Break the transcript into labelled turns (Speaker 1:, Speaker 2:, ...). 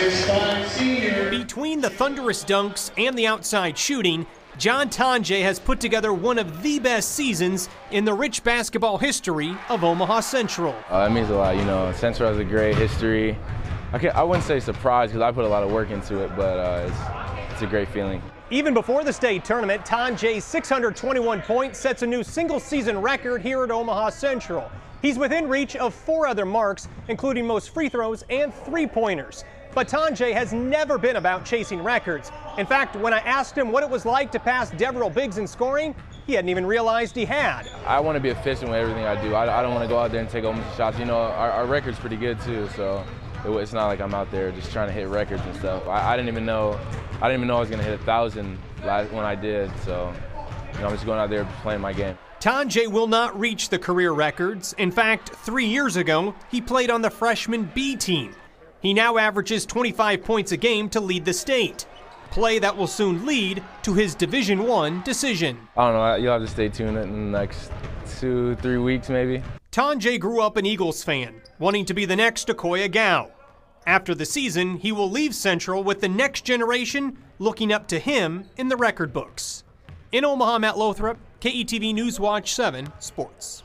Speaker 1: Between the thunderous dunks and the outside shooting, John Tonje has put together one of the best seasons in the rich basketball history of Omaha Central.
Speaker 2: Uh, it means a lot, you know. Central has a great history. I, can, I wouldn't say surprised because I put a lot of work into it, but uh, it's, it's a great feeling.
Speaker 1: Even before the state tournament, Tonje's 621 points sets a new single season record here at Omaha Central. He's within reach of four other marks, including most free throws and three pointers. But Tonje has never been about chasing records. In fact, when I asked him what it was like to pass Deverell Biggs in scoring, he hadn't even realized he had.
Speaker 2: I want to be efficient with everything I do. I, I don't want to go out there and take almost shots. You know, our, our, record's pretty good too, so it, it's not like I'm out there just trying to hit records and stuff. I, I didn't even know, I didn't even know I was going to hit a thousand when I did. So, you know, I'm just going out there playing my game.
Speaker 1: Tonje will not reach the career records. In fact, three years ago, he played on the freshman B team. He now averages 25 points a game to lead the state. Play that will soon lead to his Division One decision.
Speaker 2: I don't know. You'll have to stay tuned in the next two, three weeks, maybe.
Speaker 1: Tonje grew up an Eagles fan, wanting to be the next Akoy Agau. After the season, he will leave Central with the next generation looking up to him in the record books. In Omaha, Matt Lothrop, KETV News Watch 7 Sports.